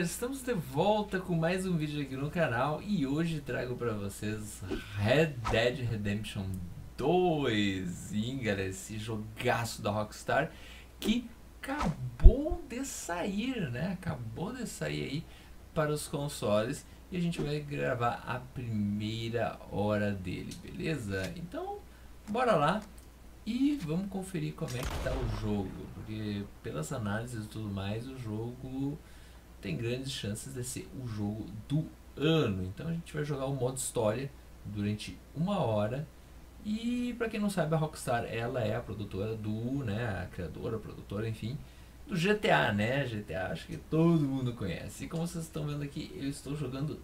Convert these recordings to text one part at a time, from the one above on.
galera, estamos de volta com mais um vídeo aqui no canal e hoje trago para vocês Red Dead Redemption 2 Sim, galera, esse jogaço da Rockstar que acabou de sair, né? Acabou de sair aí para os consoles e a gente vai gravar a primeira hora dele, beleza? Então, bora lá e vamos conferir como é que tá o jogo, porque pelas análises e tudo mais, o jogo tem grandes chances de ser o jogo do ano. Então a gente vai jogar o modo história durante uma hora. E para quem não sabe, a Rockstar ela é a produtora do, né, a criadora, a produtora, enfim, do GTA, né? GTA acho que todo mundo conhece. E como vocês estão vendo aqui, eu estou jogando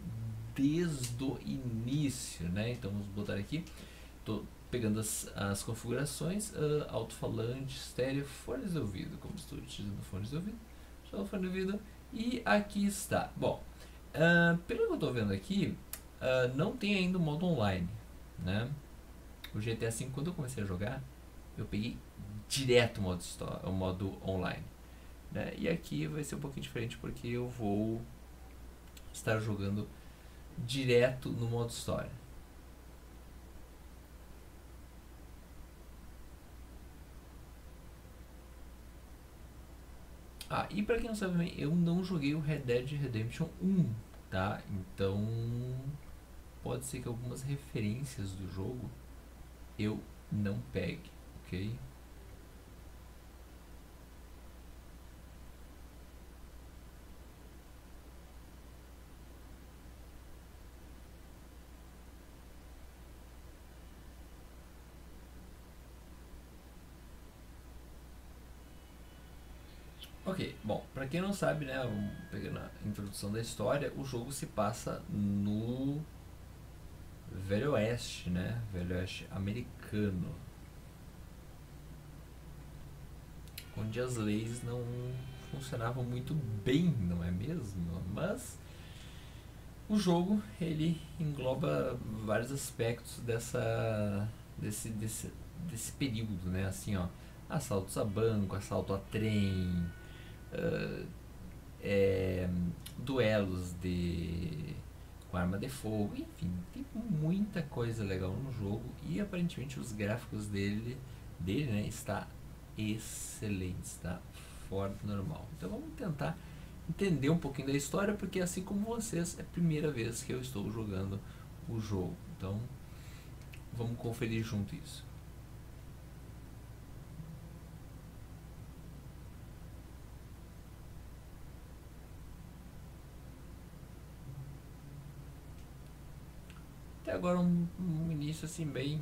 desde o início, né? Então vamos botar aqui. Tô pegando as, as configurações, uh, alto-falante, estéreo, fones de ouvido, como estou utilizando fones de ouvido, só fone de ouvido e aqui está. Bom, uh, pelo que eu estou vendo aqui, uh, não tem ainda o modo online, né? O GTA V, quando eu comecei a jogar, eu peguei direto o modo, o modo online. Né? E aqui vai ser um pouquinho diferente porque eu vou estar jogando direto no modo história. Ah, e para quem não sabe, eu não joguei o Red Dead Redemption 1, tá? Então pode ser que algumas referências do jogo eu não pegue, ok? Ok, bom, para quem não sabe, né, pegando a introdução da história, o jogo se passa no Velho Oeste, né, Velho Oeste americano, onde as leis não funcionavam muito bem, não é mesmo? Mas o jogo ele engloba vários aspectos dessa desse desse desse período, né? Assim, ó, assaltos a banco, assalto a trem, uh, é, duelos de com arma de fogo, enfim, tem muita coisa legal no jogo e aparentemente os gráficos dele, dele né, está excelente, está fora do normal. Então vamos tentar entender um pouquinho da história, porque assim como vocês, é a primeira vez que eu estou jogando o jogo. Então vamos conferir junto isso. Até agora um, um início assim bem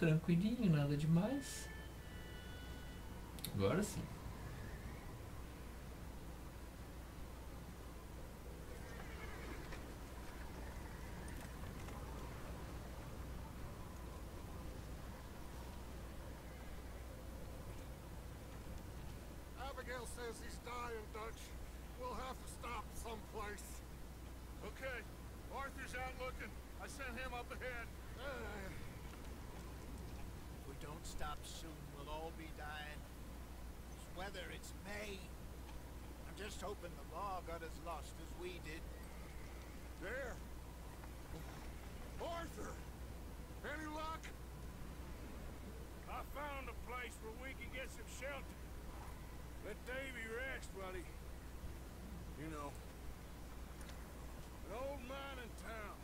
tranquilinho, nada demais. Agora sim. Abigail says he's dying, Dutch. We'll have to stop someplace. Okay. Arthur's out looking. I sent him up ahead. Uh, if we don't stop soon, we'll all be dying. It's weather, it's May. I'm just hoping the law got as lost as we did. There. Arthur! Any luck? I found a place where we can get some shelter. Let Davy rest while he... You know, an old mining town.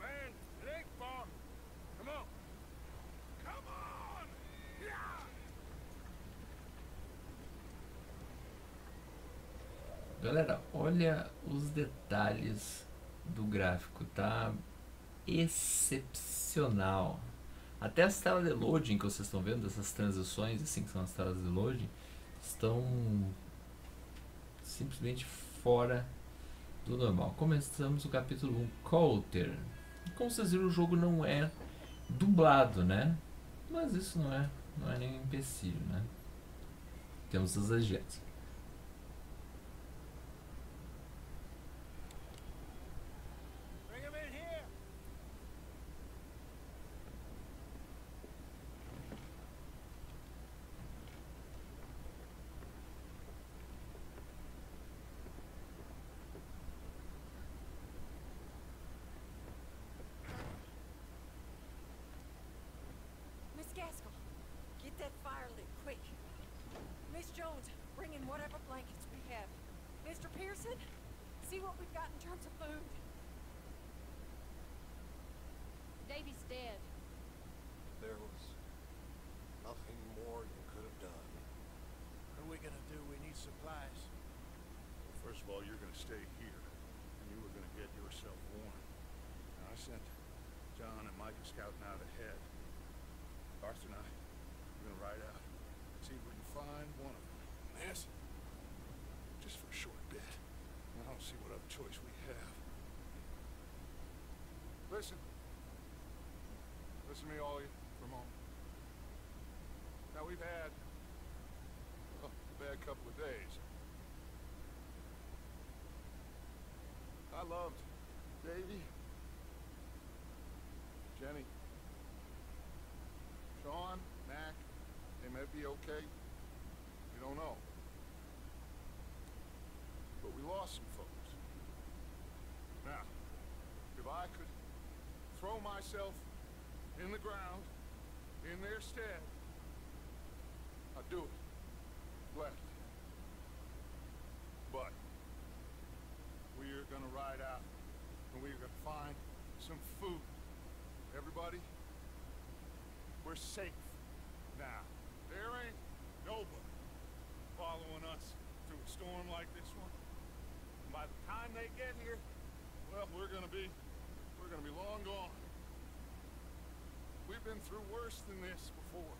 Man, it ain't far. Come on. Come on! Yeah! Galera, olha os detalhes do gráfico, tá excepcional. Até as telas de loading que vocês estão vendo, essas transições assim que são as telas de loading, estão simplesmente fora do normal. Começamos o capítulo 1, Coulter. Como vocês viram, o jogo não é dublado, né? Mas isso não é, não é nenhum empecilho, né? Temos as legendas. Of all, you're gonna stay here, and you were gonna get yourself warm. Now, I sent John and Micah scouting out ahead. Arthur and I, we're gonna ride out, see if we can find one of them. This, just for a short bit. I don't see what other choice we have. Listen. Listen to me, all you, for a moment. Now, we've had well, a bad couple of days. I loved Davy, Jenny, Sean, Mac. They may be okay. We don't know. But we lost some folks. Now, if I could throw myself in the ground in their stead, I'd do it. Gladly. But we are gonna ride out and we are gonna find some food. Everybody, we're safe now. There ain't nobody following us through a storm like this one. And by the time they get here, well, we're gonna be we're gonna be long gone. We've been through worse than this before.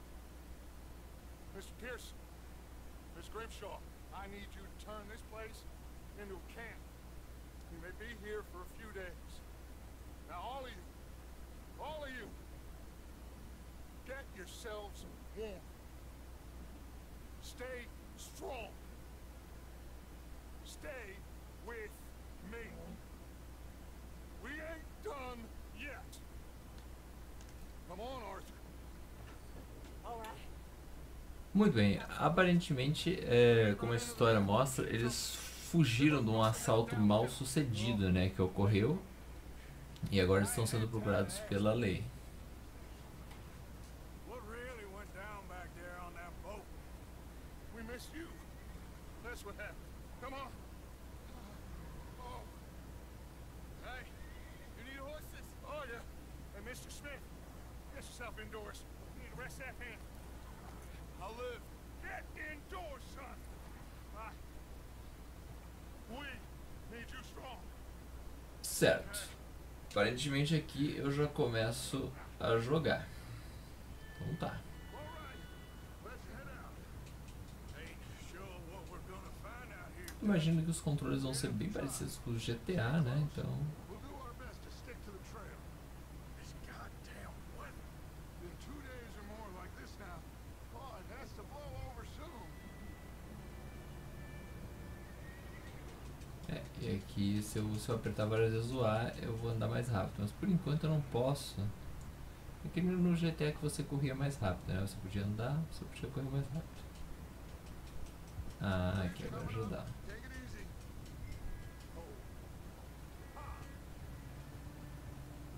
Mr. Pearson, Miss Grimshaw, I need you to turn this place into a camp. May be here for a few days. Now, all of you, all of you, get yourselves warm. Stay strong. Stay with me. We ain't done yet. Come on, Arthur. All right. Muito bem, aparentemente, é, como a história mostra, eles fugiram de um assalto mal sucedido, né, que ocorreu e agora estão sendo procurados pela lei. What really went down back there on that boat? We missed you. That's what happened. Come on. Oh. Hey, you need horses? Oh, yeah. Hey, Mr. Smith, get yourself indoors. You need to rest that hand. I'll live. Get indoors, son. I... We need you strong. Certo. Aparentemente aqui eu já começo a jogar. Então tá. Imagino que os controles vão ser bem parecidos com os GTA, né? Então, soon. é, e aqui se eu, se eu apertar várias vezes o A, eu vou andar mais rápido. Mas por enquanto eu não posso. É que no GTA que você corria mais rápido, né? Você podia andar, você podia correr mais rápido. Ah, aqui agora já dá.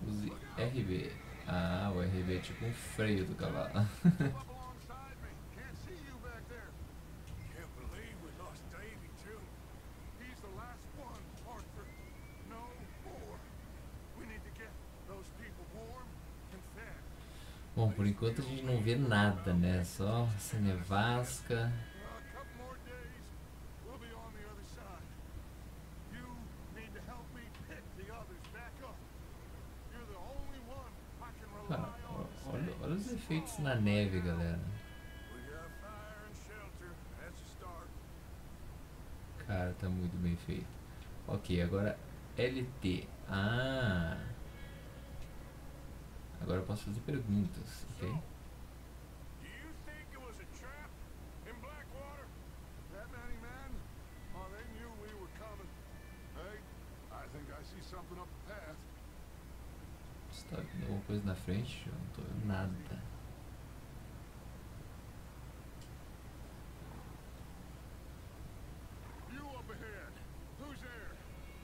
Use RB. Ah, o RB é tipo um freio do cavalo. Up alongside me. Can't see you back there. Can't believe we lost Davy too. He's the last one, Arthur. No more. We need to get those people warm and fed. Bom, por enquanto a gente não vê nada, né? Só essa nevasca. Olha, olha os efeitos na neve, galera. Cara, tá muito bem feito. Ok, agora LT. Ah! Agora eu posso fazer perguntas, ok? Oh, they knew we were coming. Hey, I think I see something up the path. Você tá vendo alguma coisa na frente? Eu não tô vendo nada.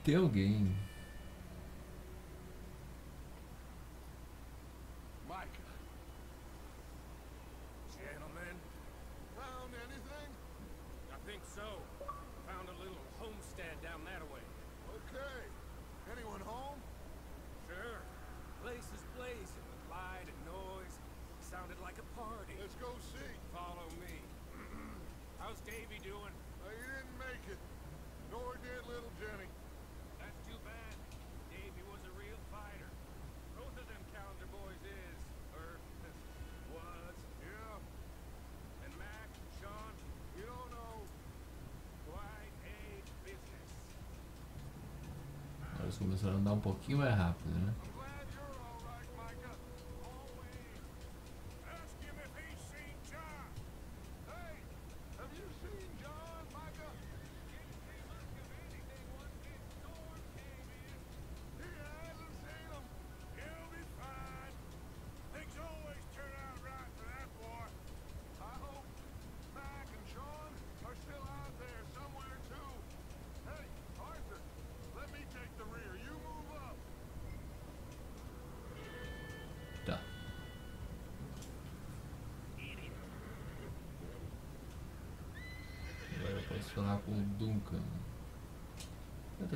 Tem alguém. Micah. Gentlemen. Found anything? How's Davy doing? Uh, he didn't make it. Nor did little Jenny. That's too bad. Davy was a real fighter. Both of them calendar boys is, or was. Yeah, And Mac, Sean, you don't know. quite a business. Agora eles começaram a andar um pouquinho mais rápido, né?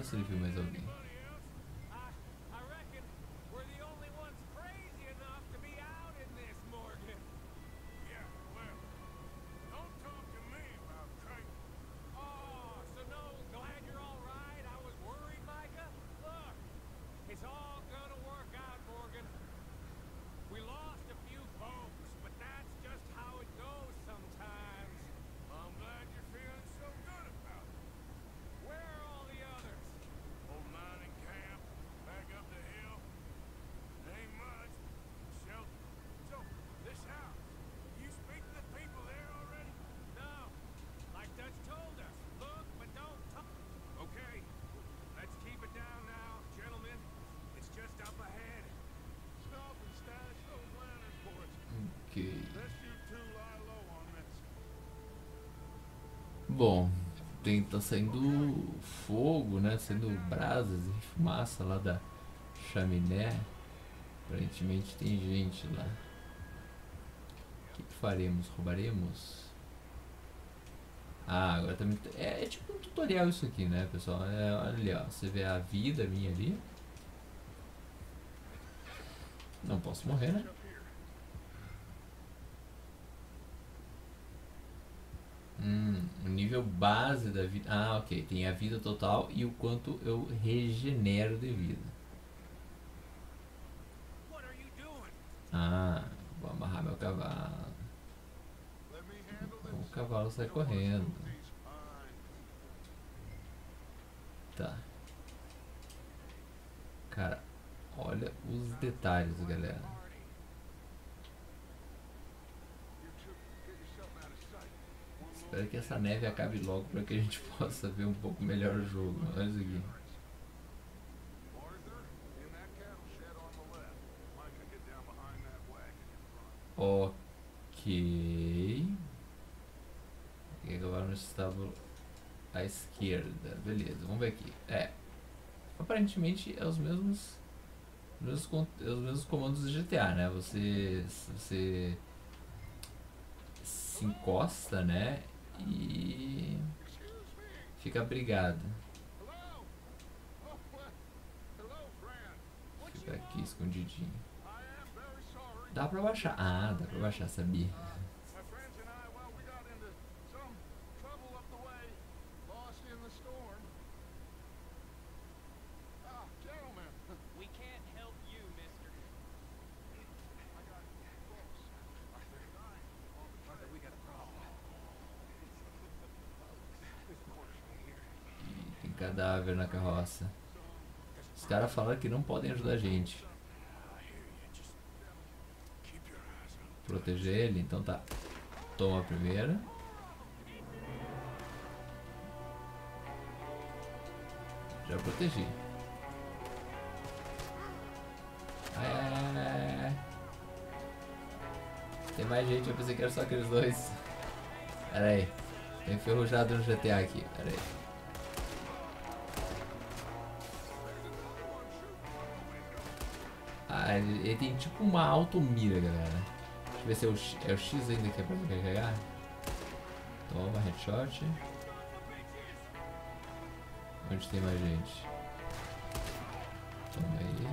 Tentar se ele viu mais alguém. Anybody else? I, I reckon we're the only ones crazy enough to be out in this, Morgan. Yeah, well, don't talk to me about crazy. Oh, so no, glad you're all right. I was worried, Micah. Look, it's all gonna work out, Morgan. We lost a few folks, but that's just how it goes sometimes. I'm glad you're feeling so good about it. Where are all the others? Old mining camp, back up the hill. Ain't much. Shelter. So, this house, you speak to the people there already? No. Like Dutch told us. Look, but don't talk. Okay. Let's keep it down now, gentlemen. It's just up ahead. Stop and stash those lanterns for us. Ok. Best you two lie low on this. Bom, tem, tá saindo fogo, né? Saindo brasas e fumaça lá da chaminé. Aparentemente tem gente lá. O que, que faremos? Roubaremos? Ah, agora também. É, é tipo um tutorial isso aqui, né, pessoal? É, olha ali, ó. Você vê a vida minha ali. Não posso morrer, né? Up here. Hum, o nível base da vida. Ah, ok. Tem a vida total e o quanto eu regenero de vida. Ah, vou amarrar meu cavalo. O cavalo sai correndo. Tá. Cara, olha os detalhes, galera. Espero que essa neve acabe logo para que a gente possa ver um pouco melhor o jogo. Olha isso aqui. Ok. E agora no estábulo à esquerda. Beleza, vamos ver aqui. É. Aparentemente é os mesmos. Os mesmos, é os mesmos comandos do GTA, né? Você. Você. Se encosta, né? E. Fica friend. Fica aqui escondidinho. Dá pra baixar. Ah, dá pra baixar, sabia? My friends and I, well, we got into some trouble up the way, lost in the storm. Ah, gentlemen, We can't help you, mister. I got close. Arthur, Arthur, we got a problem. This corner's right here. E cadáver na carroça. Os caras falaram que não podem ajudar a gente. Proteger ele, então tá. Toma a primeira. Já protegi. Tem mais gente, eu pensei que era só aqueles dois. Pera aí. Tô enferrujado no GTA aqui, pera aí. Ele, tem tipo uma automira, galera. Deixa eu ver se é o, é o X ainda que é pra carregar. Toma, headshot. Onde tem mais gente? Toma aí.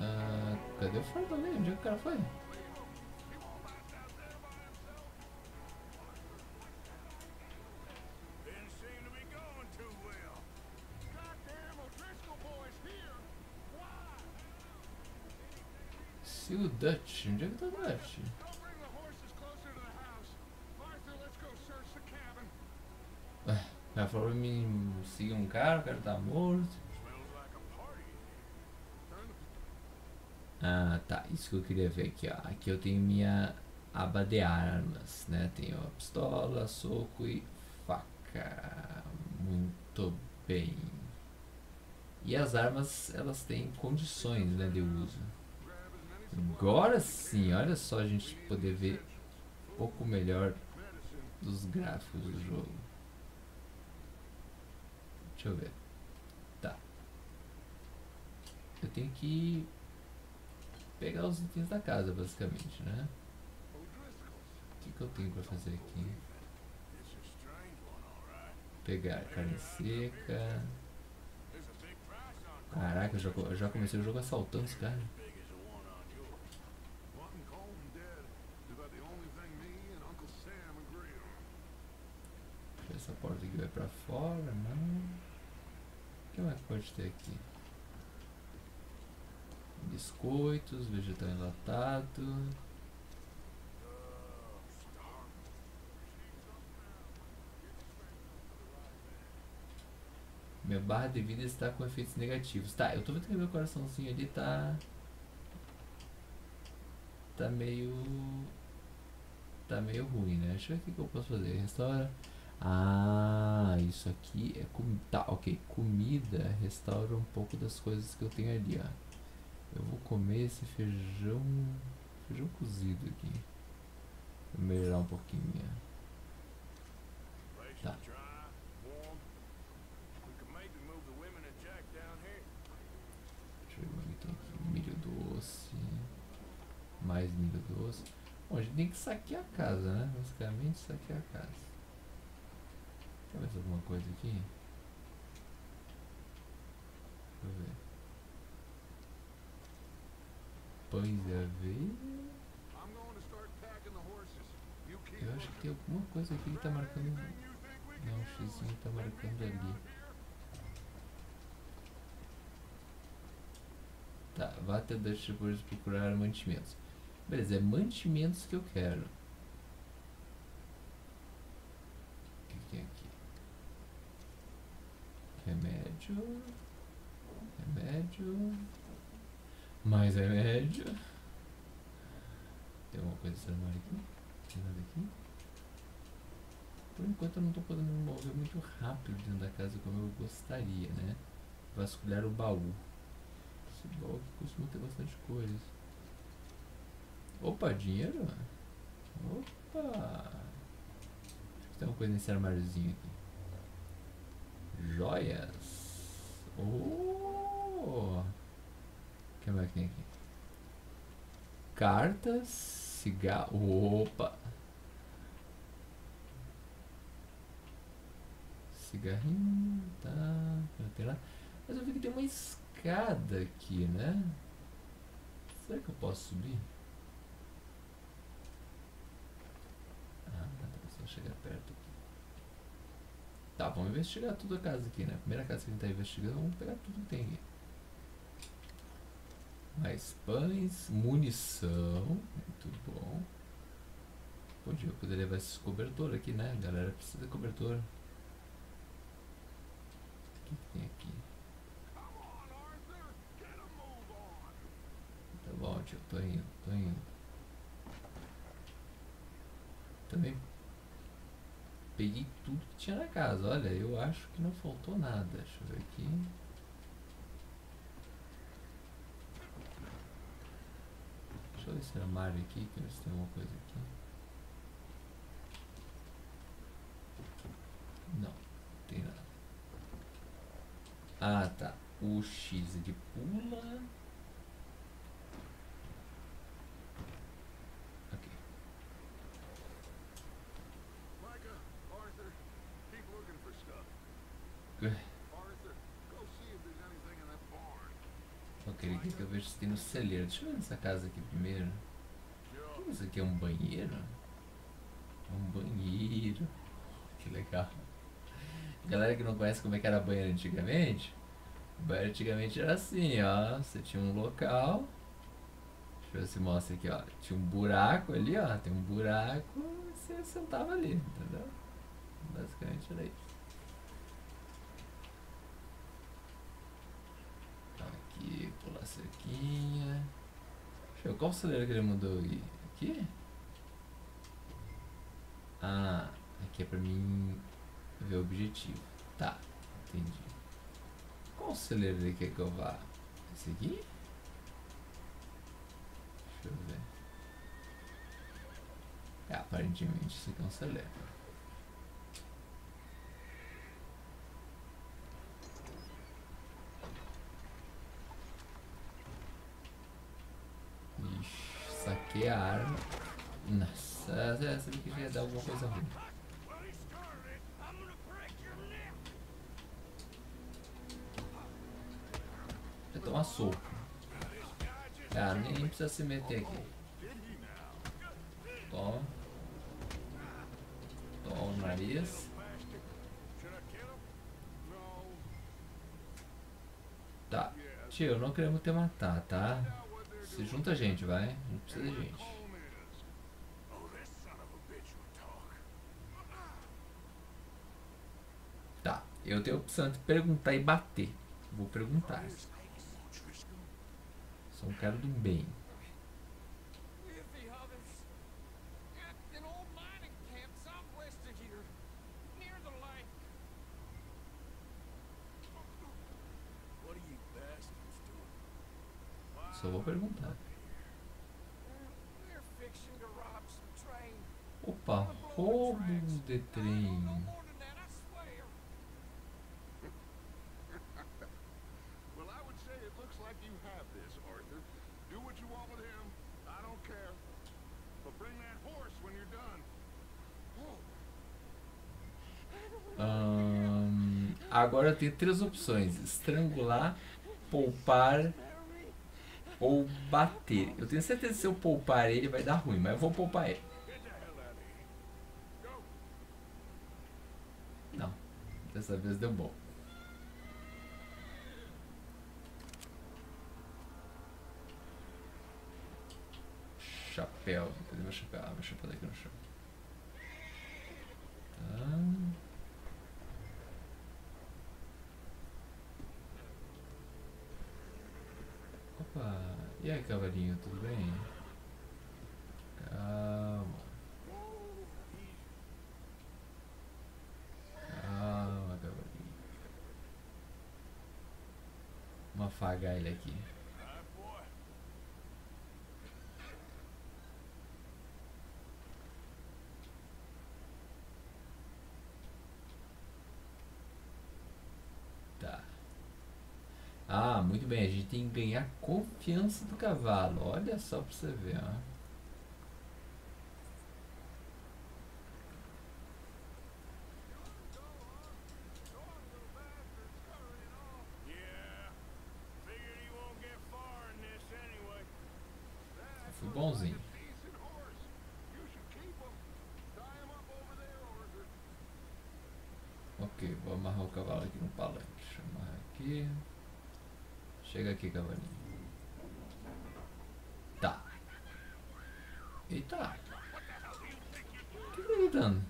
Ah, cadê o Fortaleza? Onde é que o cara foi? Se o Dutch. Onde é que tá o Dutch? Cabin. Ela falou pra mim seguir um cara, o cara tá morto. Ah, tá. Isso que eu queria ver aqui, ó. Aqui eu tenho minha aba de armas, né? Tenho a pistola, soco e faca. Muito bem. E as armas, elas têm condições, né, de uso. Agora sim, olha só a gente poder ver um pouco melhor dos gráficos do jogo. Deixa eu ver. Tá. Eu tenho que pegar os itens da casa, basicamente, né? O que, que eu tenho pra fazer aqui? Pegar carne seca. Caraca, eu já, eu já comecei o jogo assaltando os caras. big as the one on yours. Wanting cold and dead is about the only thing me and Uncle Sam agree on. Essa porta aqui vai pra fora, não. O que mais pode ter aqui? Biscoitos, vegetal enlatado. Minha barra de vida está com efeitos negativos. Tá, eu tô vendo que meu coraçãozinho ali tá. Tá meio. Tá meio ruim, né? Deixa eu ver o que que eu posso fazer. Restaura. Ah, isso aqui é comida. Tá, ok. Comida restaura um pouco das coisas que eu tenho ali, ó. Eu vou comer esse feijão. Feijão cozido aqui. Vou melhorar um pouquinho. Place Tá. Deixa eu ver o que tem aqui. Milho doce. Mais milho doce. Bom, a gente tem que saquear a casa, né? Basicamente saquear a casa. Se alguma coisa aqui. Deixa eu ver. Pães de aveia. You keep Eu acho que tem alguma coisa aqui que tá marcando. Não, o xizinho tá marcando ali. Tá, vá até depois de procurar mantimentos. Beleza, é mantimentos que eu quero. O que, que tem aqui? Remédio. Remédio. Mais remédio. Tem alguma coisa armário aqui? Tem nada aqui? Por enquanto eu não tô podendo me mover muito rápido dentro da casa como eu gostaria, né? Vasculhar o baú. Esse baú aqui costuma ter bastante coisas. Opa, dinheiro? Opa! Tem uma coisa nesse armáriozinho aqui. Joias! Oh! Que mais tem aqui? Cartas, cigarro. Opa! Cigarrinho, tá. Não tem lá. Mas eu vi que tem uma escada aqui, né? Será que eu posso subir? Ah, dá pra chegar perto aqui. Tá, vamos investigar tudo a casa aqui, né? Primeira casa que a gente tá investigando, vamos pegar tudo que tem aqui. Mais pães, munição, muito bom. Podia poder levar esses cobertor aqui, né? A galera precisa de cobertor. O que, que tem aqui? Tá bom, tio, tô indo, tô indo. Também peguei tudo que tinha na casa. Olha, eu acho que não faltou nada. Deixa eu ver aqui. Deixa esse armário aqui, que ver se tem alguma coisa aqui. Não, tem nada. Ah, tá. O X é de pula. Ok. Micah, Arthur, keep looking for stuff. Good. Arthur, go see if there's anything in that barn. queria que eu Deixa eu ver nessa casa aqui primeiro. O que isso aqui é um banheiro? É um banheiro. Que legal. Galera que não conhece como é que era banheiro antigamente, banheiro antigamente era assim, ó. Você tinha um local. Deixa eu ver se mostra aqui, ó. Tinha um buraco ali, ó. Tem um buraco você sentava ali, entendeu? Basicamente era isso. Aqui, pular cerquinha. Deixa eu ver, qual celeiro que ele mudou aqui? Aqui? Ah, aqui é pra mim ver o objetivo. Tá, entendi. Qual celeiro ele quer que eu vá? Esse aqui? Deixa eu ver. É, aparentemente esse aqui é um celeiro. Alguma coisa ruim. Vai tomar soco. Ah, nem precisa se meter aqui. Toma. Toma no nariz. Tá. Tio, não queremos te matar, tá? Se junta a gente, vai. Gente precisa de gente. Home is. Oh, this son of a bitch will talk. Tá. Eu tenho a opção de perguntar e bater. Vou perguntar. Sou um cara do bem. Só vou perguntar. Opa, roubo de trem. No more than that, I swear. Well, I would say it looks like you have this, Arthur. Do what you want with him. I don't care. But bring that horse when you're done. Ahn, agora tenho três opções: estrangular, poupar ou bater. Eu tenho certeza que se eu poupar ele vai dar ruim, mas eu vou poupar ele. Não, dessa vez deu bom. Chapéu, cadê meu chapéu? Ah, meu chapéu tá aqui no chão. Tá. Opa, e aí cavalinho, tudo bem? Calma. Calma, cavalinho. Vamos afagar ele aqui. Ah, muito bem. A gente tem que ganhar confiança do cavalo. Olha só pra você ver, ó. Yeah. Figured he won't get far in this anyway. Fui bonzinho. Decent horse. You should keep him. Tie him up over there, Arthur. Ok, vou amarrar o cavalo aqui no palanque. Deixa eu amarrar aqui. Chega aqui, cavalinho. Tá. Eita. O que que tá gritando?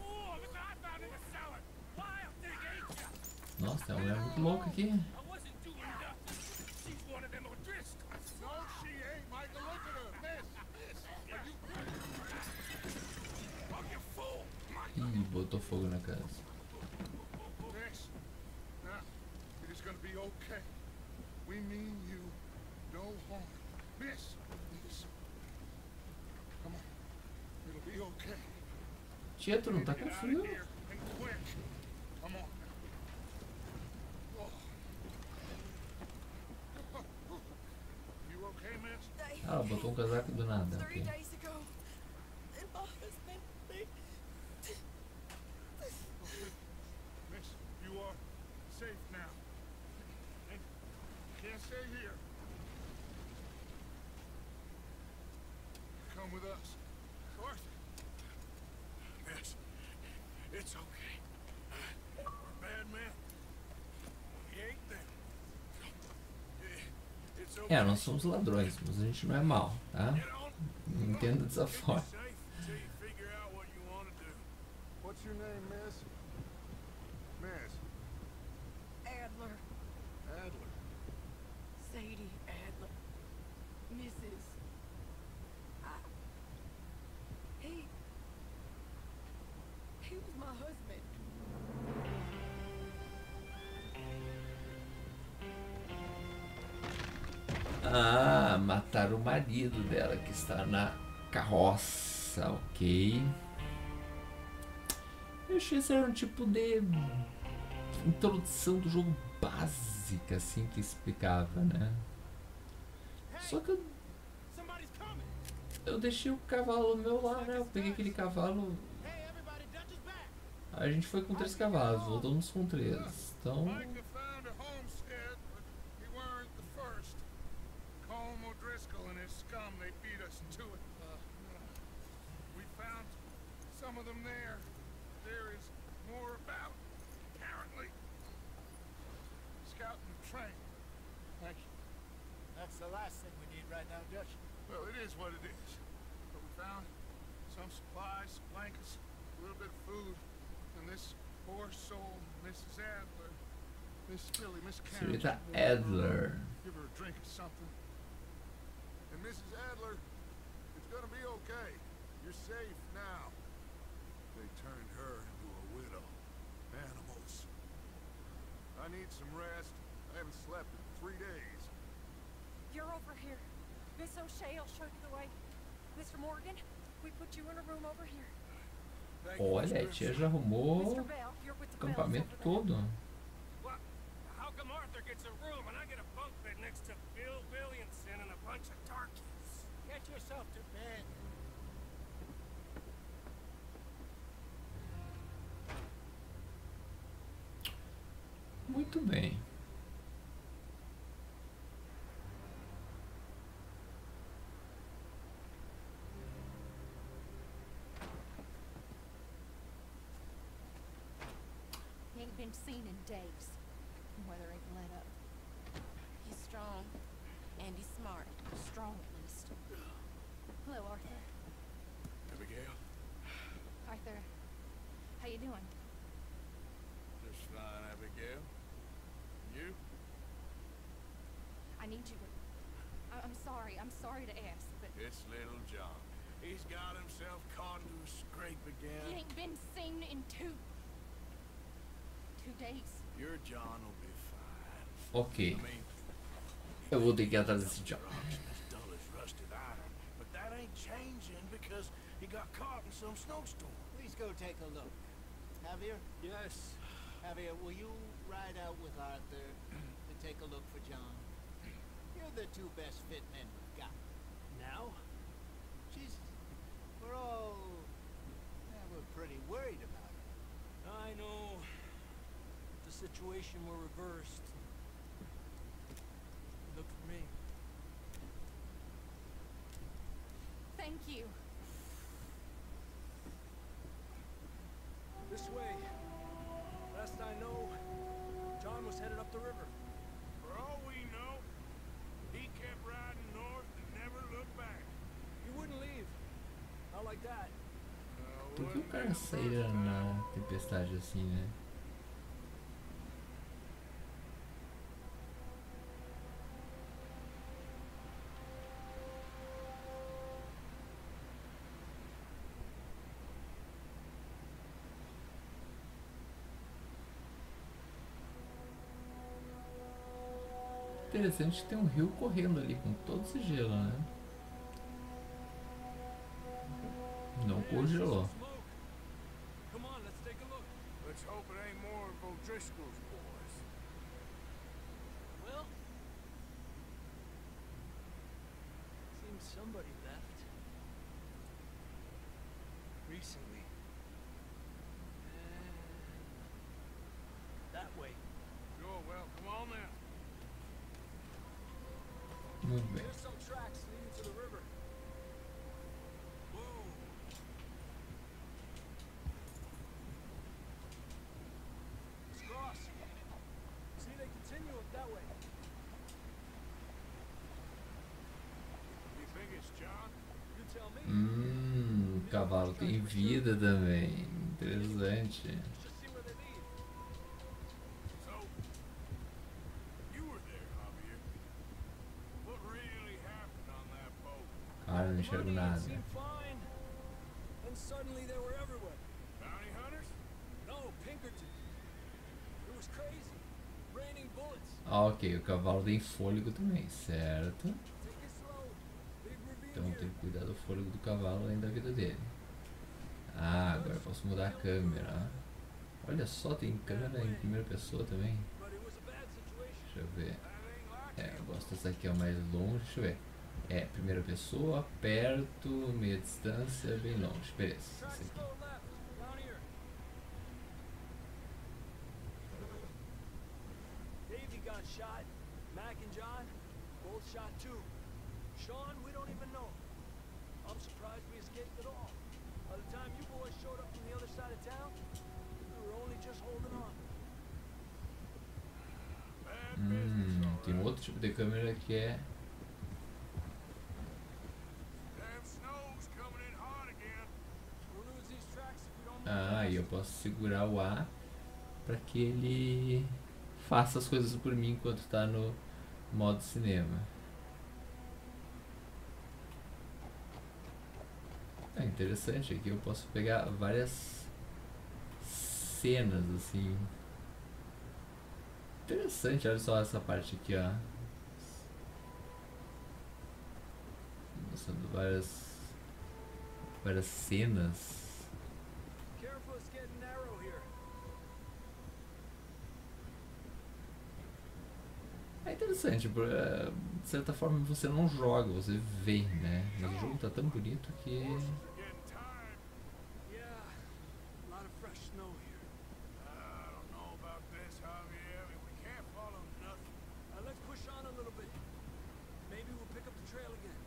Oh, look what I found in the cellar. Wild thing, ain't ya? Nossa, tem uma mulher muito louca aqui. I wasn't doing nothing. She's one of them O'Driscolls. No, she ain't, Michael. Look at her. Miss. Miss. Are you... Oh, you fool. Ih, botou fogo na casa. Miss. Now, it is going to be okay. We mean you no harm. Miss. Miss. Come on. It'll be okay. Tia, não tá com frio? aqui. Come with us. What? Miss, it's okay. We're bad men. We ain't them. É, nós somos ladrões, mas a gente não é mal, tá? Entenda dessa forma. safe until you figure out what you want to do. What's your name, miss? Miss Adler. Adler. Sadie Adler. Mrs. I, he. He was my husband. Ah, mataram o marido dela que está na carroça, ok. Eu achei que era um tipo de introdução do jogo básica, assim, que explicava, né? Só que eu, eu deixei o cavalo meu lá, né? Eu peguei aquele cavalo. A gente foi com três cavalos, voltamos com três. Então, the last thing we need right now, Dutch. Well, it is what it is. But we found some supplies, some blankets, a little bit of food, and this poor soul, Mrs. Adler, Miss Billy, Miss Karen. senhorita Adler. Give her a drink or something. And Mrs. Adler, it's gonna be okay. You're safe now. They turned her into a widow. Animals. I need some rest. I haven't slept in three days. You're over here. Miss O'Shea will show you the way. Mr. Morgan, we put you in a room over here. Thank you, olha, a tia já arrumou o acampamento todo. What? How been seen in days. Weather ain't let up. He's strong and he's smart. Strong at least. Hello, Arthur. Abigail? Arthur. How you doing? Just fine, Abigail. You? I need you to. I- I'm sorry. I'm sorry to ask, but It's little John. He's got himself caught into a scrape again. he ain't been seen in two. Two days. Your John will be fine. Ok. I mean, Eu vou ter que ir atrás desse John. corruption as dull as rusted iron, but that ain't changing because he got caught in some snowstorm. Please go take a look. Javier? Yes. Javier, will you ride out with Arthur to take a look for John? You're the two best fit men we've got. Now? Jesus. We're all... Yeah, we're pretty worried about it. I know. If the situation were reversed. Look for me. Thank you. This way. Last I know, John was headed up the river. For all we know, he kept riding north and never looked back. He wouldn't leave. Not like that. Uh, Por que o wouldn't be cara the first saía time. na tempestade assim, né? Interessante que tem um rio correndo ali com todo esse gelo, né? Não congelou. Let's hope it boys. Well, seems somebody left. Recently. And that way. Sure, well, come on now. Muito bem. There's some tracks leading to the river. Whoa. That way. You think it's John? You tell me. Hum, o cavalo tem vida também. Interessante. Cara, não enxergo nada. seemed fine. And suddenly they were everywhere. Bounty hunters? No, Pinkerton. It was crazy. Ah, ok, o cavalo tem fôlego também, certo? Então tem que cuidar do fôlego do cavalo além da vida dele. Ah, agora posso mudar a câmera. Olha só, tem câmera em primeira pessoa também. Deixa eu ver. É, eu gosto dessa aqui, é mais longe. Deixa eu ver. É, primeira pessoa, perto, meia distância, bem longe. Beleza, esse aqui. Shot. Mac and John both shot too. Sean, we don't even know. I'm surprised we escaped at all. By the time you boys showed up from the other side of town, we were only just holding on. Hum, tem um outro tipo de câmera que é. Ah, e eu posso segurar o A para que ele faça as coisas por mim enquanto está no modo cinema. É interessante, aqui eu posso pegar várias cenas assim. Interessante, olha só essa parte aqui, ó. Mostrando várias várias cenas. Careful, it's getting narrow here. É interessante, é, de certa forma você não joga, você vê, né? Mas o jogo tá tão bonito que. Horses are getting tired. Yeah, a lot of fresh snow here. I don't know about this, Javier. I mean, we can't follow nothing. Uh, let's push on a little bit. Maybe we'll pick up the trail again.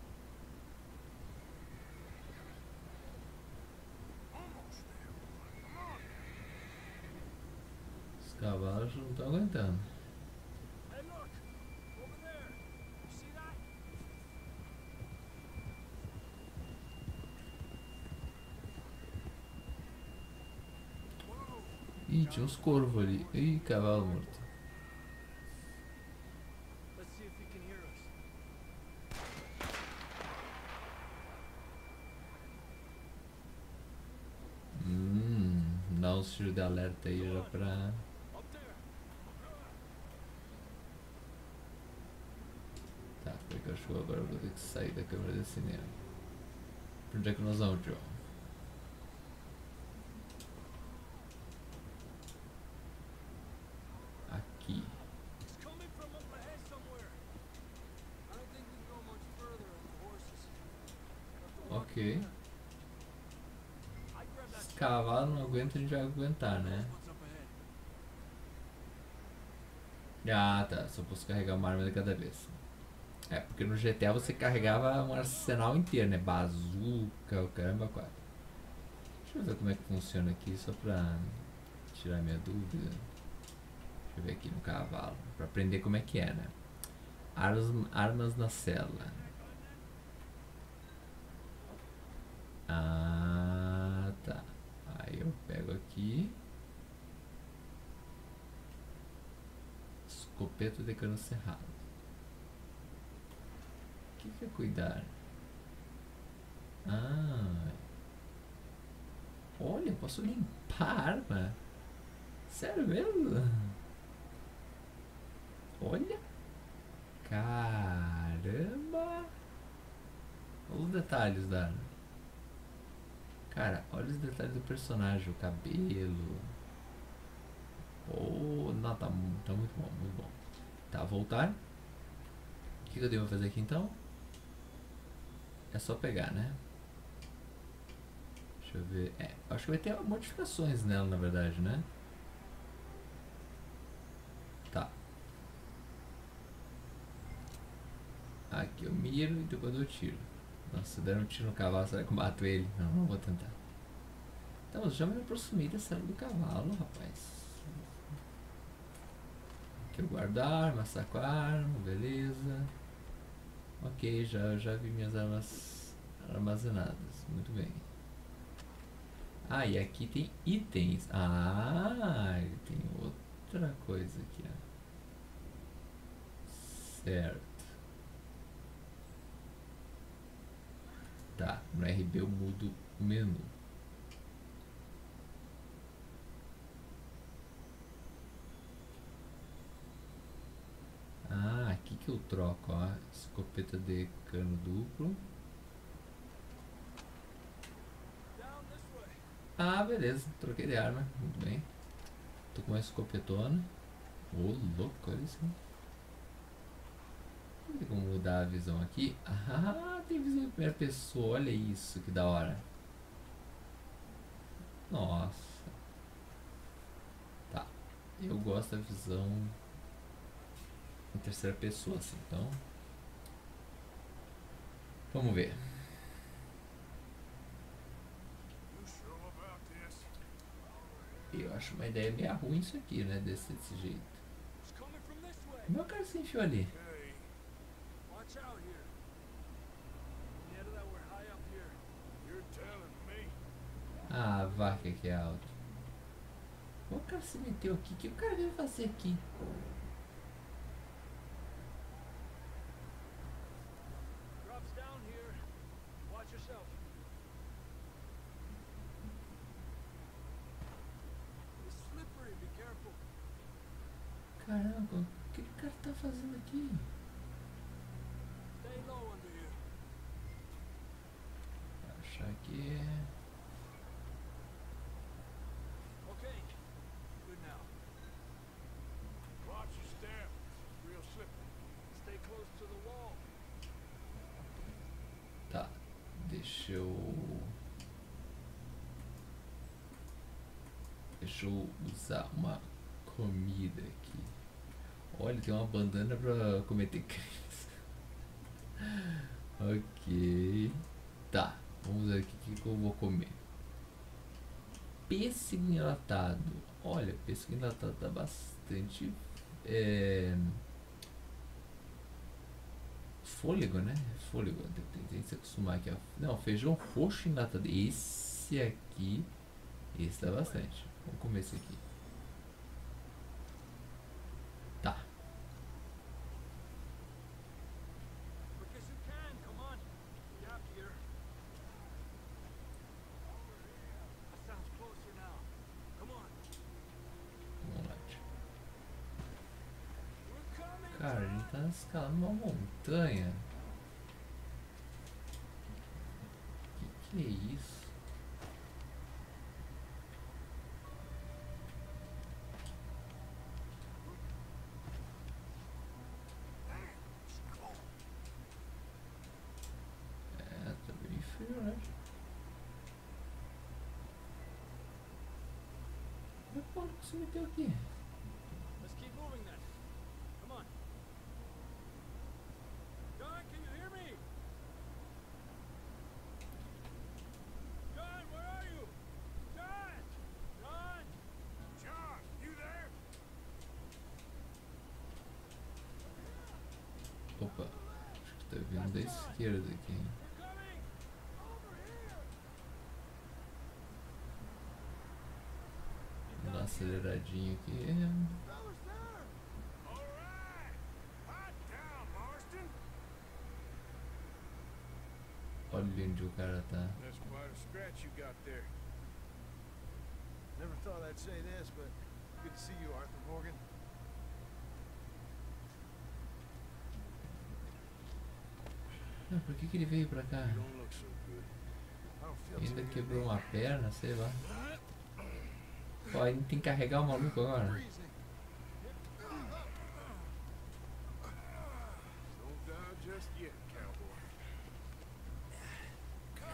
Almost there. Come on. Os cavalos não estão aguentando. Hey, look! Over there! You see that? Ih, tinha uns corvos ali. Ih, cavalo morto. Hum, dá uns tiros de alerta aí já pra. Tá, porque eu acho que agora vou ter que sair da câmera de cinema. Pra onde é que nós vamos, Joe? Aqui. It's coming from up ahead somewhere. I don't think we can go much further on the horses. Have to walk Ok. in there. I grab that Se aguenta, a gente vai aguentar, né? Ah, tá. Só posso carregar uma arma de cada vez. É, porque no GTA você carregava um arsenal inteiro, né? Bazuca, o caramba, quatro. Deixa eu ver como é que funciona aqui, só pra tirar minha dúvida. Deixa eu ver aqui no cavalo, pra aprender como é que é, né? Armas, armas na cela. Ah, aqui. Escopeta de cano cerrado. O que, que é cuidar? Ah. Olha, posso limpar a arma. Sério mesmo? Olha. Caramba. Olha os detalhes da arma. Cara, olha os detalhes do personagem, o cabelo. Oh, não, tá, tá muito bom, muito bom. Tá, voltar. O que eu devo fazer aqui então? É só pegar, né? Deixa eu ver. É, acho que vai ter modificações nela, na verdade, né? Tá. Aqui eu miro e depois eu tiro. Nossa, se der um tiro no cavalo, será que eu mato ele? Não, não vou tentar. Então, já me aproximei da cela do cavalo, rapaz. Aqui eu guardo a arma, saco a arma, beleza. Ok, já, já vi minhas armas armazenadas. Muito bem. Ah, e aqui tem itens. Ah, tem outra coisa aqui, ó. Certo. Tá, no RB eu mudo o menu. Ah, aqui que eu troco, ó. Escopeta de cano duplo. Ah, beleza. Troquei de arma. Muito bem. Tô com uma escopetona. Ô, louco, olha isso. Tem como mudar a visão aqui. Ah, tem visão em primeira pessoa. Olha isso, que da hora. Nossa. Tá. Eu gosto da visão em terceira pessoa, assim. Então. Vamos ver. Eu acho uma ideia meio ruim isso aqui, né? Desse, desse jeito. Como é cara se enfiou ali? Okay. Watch out here. Get that we're high up here. You're telling me. Ah, a vaca que é alto. O cara se meteu aqui. O que o cara veio fazer aqui? Caramba, o que o cara tá fazendo aqui? Vou achar aqui. Okay. Good now. Watch your step. It's real slippery. Stay close to the wall. Tá. Deixa eu. Deixa eu usar uma comida aqui. Olha, tem uma bandana pra cometer crimes. ok. Tá. Vamos ver aqui o que, eu vou comer. Pêssego enlatado. Olha, pêssego enlatado tá bastante. É, fôlego, né? Fôlego. Tem, que se acostumar aqui. Ó. Não, feijão roxo enlatado. Esse aqui. Esse dá bastante. Vamos comer esse aqui. Tá. Quick as you can. Come on. Gap here. That sounds closer now. Come on. Vamos lá. tio. We're coming. Cara, a gente tá uma montanha. Que que é isso? É, tá bem frio, né? Quando que você meteu aqui? Let's keep moving then. Come on. John, can you hear me? John, where are you? John! John! John, you there? Opa, acho que tá vindo da esquerda aqui. Vou dar uma aceleradinha aqui. Olha onde o cara tá. Never thought I'd say this, but good to see you, Arthur Morgan. Ah, por que, que ele veio pra cá? Ainda good. quebrou uma perna, sei lá. Ó, a tem que carregar o maluco agora.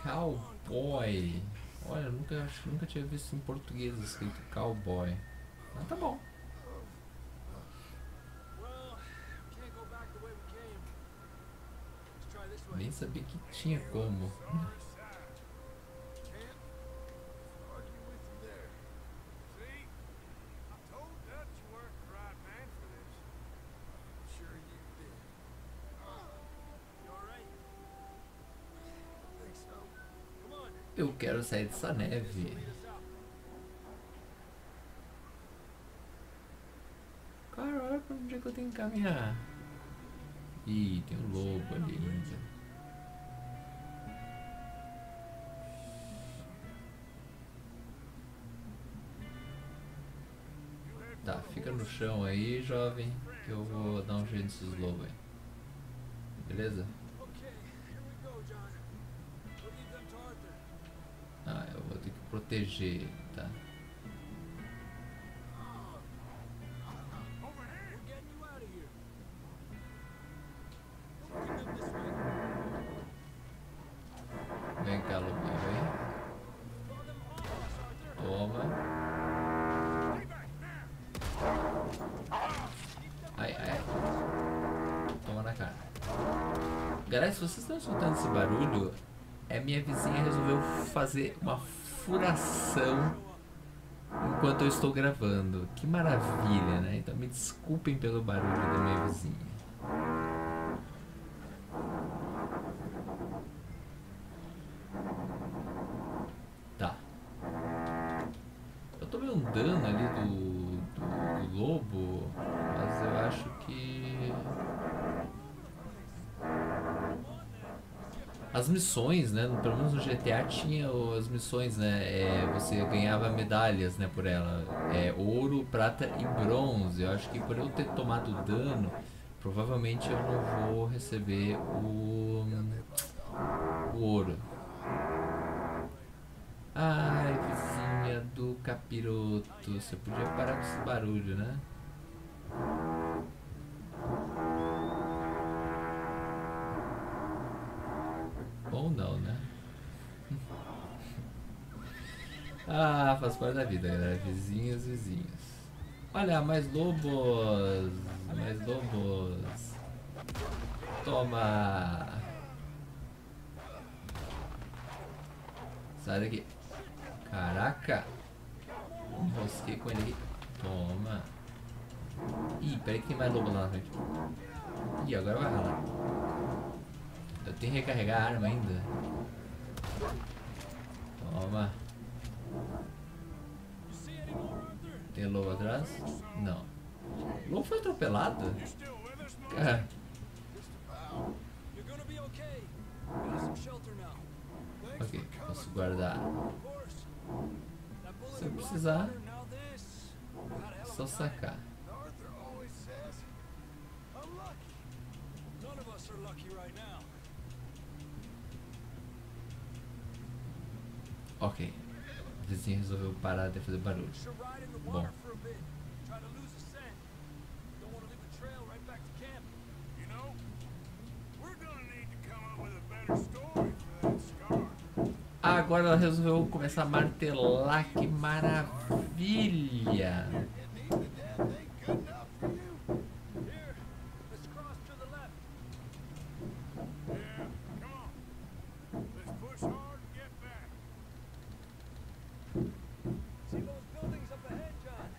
Cowboy. Olha, nunca, acho nunca tinha visto em português escrito cowboy. Mas tá bom. nem sabia que tinha como. Eu quero sair dessa neve. Cara, olha pra onde é que eu tenho que caminhar. Ih, tem um lobo ali ainda. Chão aí, jovem, que eu vou dar um jeito nesses lobos aí. Beleza? Ah, eu vou ter que proteger ele, tá? Escutando esse barulho, é minha vizinha resolveu fazer uma furação enquanto eu estou gravando. Que maravilha, né? Então me desculpem pelo barulho da minha vizinha. Missões, né? Pelo menos no GTA tinha as missões, né? é, você ganhava medalhas, né? Por ela. É, ouro, prata e bronze. Eu acho que por eu ter tomado dano, provavelmente eu não vou receber o, o ouro. Ai, vizinha do capiroto, você podia parar com esse barulho, né? Não, né? Ah, faz parte da vida, galera. Vizinhos, vizinhos. Olha, mais lobos! Mais lobos! Toma! Sai daqui. Caraca! Enrosquei com ele aqui. Toma! Ih, peraí que tem mais lobo lá na frente. Ih, agora vai ralar. Tenho que recarregar a arma ainda. Toma. Tem lobo atrás? Não. O lobo foi atropelado? Cara, ok, posso guardar. Se eu precisar, hell Só sacar. None of us are lucky right now. Ok. O vizinho resolveu parar de fazer barulho. We should ride in the Bom. water for a to lose the scent. Don't want to leave a trail right back to camp. You know, we're gonna need to come up with a better story for that scar. Ah, agora ela resolveu começar a martelar. Que maravilha! Here, let's cross to the left. Yeah, come on. Let's push hard and get back. See those buildings up ahead, John?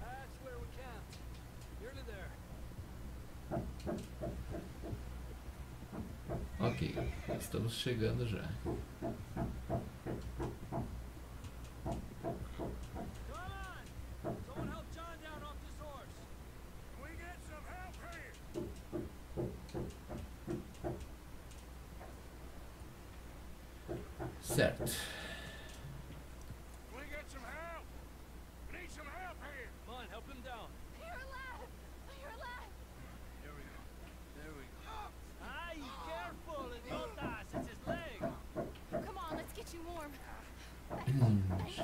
That's where we camped. Nearly there. Ok, estamos chegando já. Come on! Someone help John down off this horse. Can we get some help here? Certo. Can we get some help? We need some help here. Come on, help him down. You're alive! You're alive! Here we go. There we go. Ay, careful, idiotas! It's his leg. Come on, let's get you warm. Hum, acho que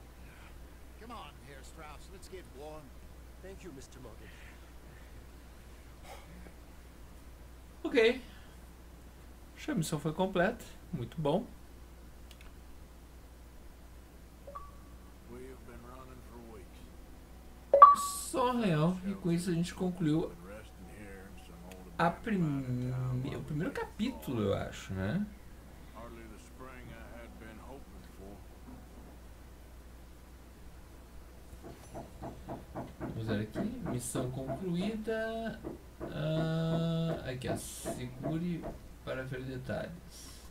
Come on, Herr Strauss, let's get warm. Thank you, Mr. Morgan. Ok. A missão foi completa. Muito bom. Só real. E com isso a gente concluiu a prim... o primeiro capítulo, eu acho, né? Missão concluída. Ah, aqui. Segure para ver detalhes.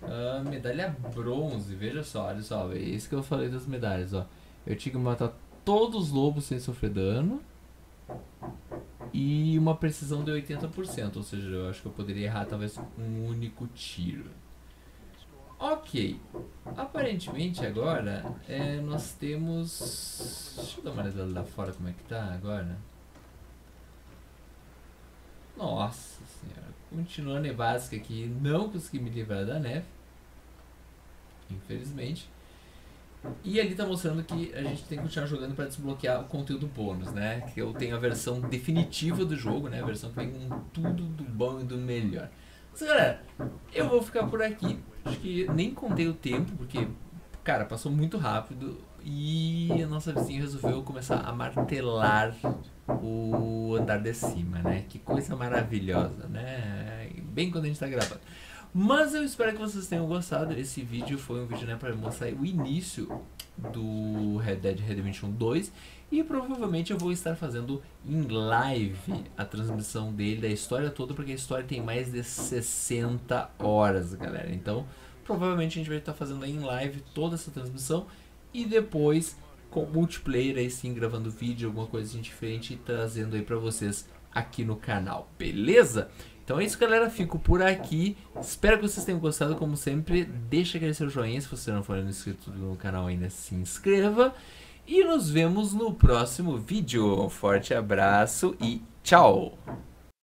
Ah, medalha bronze. Veja só, olha só. É isso que eu falei das medalhas, ó. Eu tinha que matar todos os lobos sem sofrer dano. E uma precisão de 80%. Ou seja, eu acho que eu poderia errar talvez um único tiro. Ok. Aparentemente agora é, nós temos. Deixa eu dar uma olhada lá fora como é que tá agora. Nossa senhora. Continua nevasca aqui. Não consegui me livrar da neve. Infelizmente. E ali tá mostrando que a gente tem que continuar jogando para desbloquear o conteúdo bônus, né? Que eu tenho a versão definitiva do jogo, né? A versão que vem com tudo do bom e do melhor. Mas galera, eu vou ficar por aqui. Acho que nem contei o tempo, porque, cara, passou muito rápido. E a nossa vizinha resolveu começar a martelar o andar de cima, né? Que coisa maravilhosa, né? Bem quando a gente tá gravando. Mas eu espero que vocês tenham gostado. Esse vídeo foi um vídeo né, para mostrar o início do Red Dead Redemption 2 e provavelmente eu vou estar fazendo em live a transmissão dele, da história toda, porque a história tem mais de 60 horas, galera. Então, provavelmente a gente vai estar fazendo em live toda essa transmissão e depois com multiplayer aí sim, gravando vídeo, alguma coisa diferente e trazendo aí pra vocês aqui no canal, beleza? Então é isso, galera. Fico por aqui. Espero que vocês tenham gostado. Como sempre, deixa aquele seu joinha. Se você não for inscrito no canal ainda, se inscreva. E nos vemos no próximo vídeo. Um forte abraço e tchau!